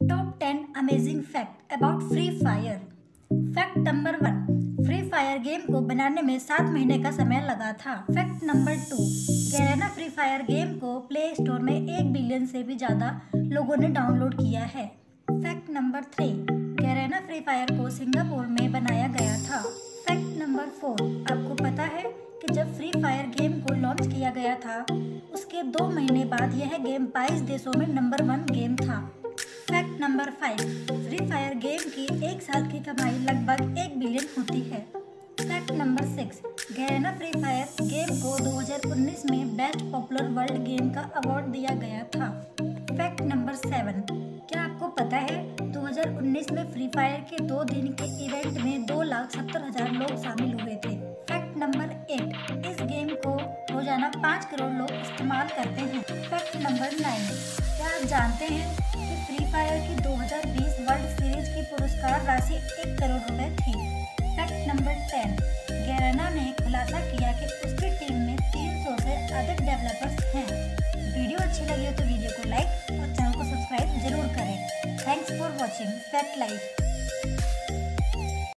Top ten amazing fact about Free Fire fact number one Free Fire game को बनाने में सात महीने का समय लगा था। Fact number two Garena Free Fire game को प्ले स्टोर में एक बिलियन से भी ज़्यादा लोगों ने डाउनलोड किया है। Fact number three Garena Free Fire को सिंगापुर में बनाया गया था। फैक्ट नंबर फोर आपको पता है कि जब फ्री फायर गेम को लॉन्च किया गया था, उसके दो महीने बाद यह गेम बाईस देशों में नंबर वन गेम था। Number five free fire game की एक साल की कमाई लगभग एक बिलियन होती है। Fact number six Garena free fire game को 2019 में बेस्ट पॉपुलर वर्ल्ड गेम का अवार्ड दिया गया था। फैक्ट नंबर सेवन क्या आपको पता है 2019 में फ्री फायर के दो दिन के इवेंट में दो लाख सत्तर हज़ार लोग शामिल हुए थे। फैक्ट नंबर एट इस गेम को रोज़ाना पाँच करोड़ लोग इस्तेमाल करते हैं। फैक्ट नंबर नाइन क्या आप जानते हैं कि फ्री फायर की 2020 वर्ल्ड सीरीज़ की पुरस्कार राशि एक करोड़ रुपए थी। फैक्ट नंबर टेन गैराना ने खुलासा किया कि उसकी टीम में 300 से अधिक डेवलपर्स हैं। वीडियो अच्छी लगी हो तो वीडियो को लाइक और चैनल को सब्सक्राइब ज़रूर करें। Thanks for watching fact life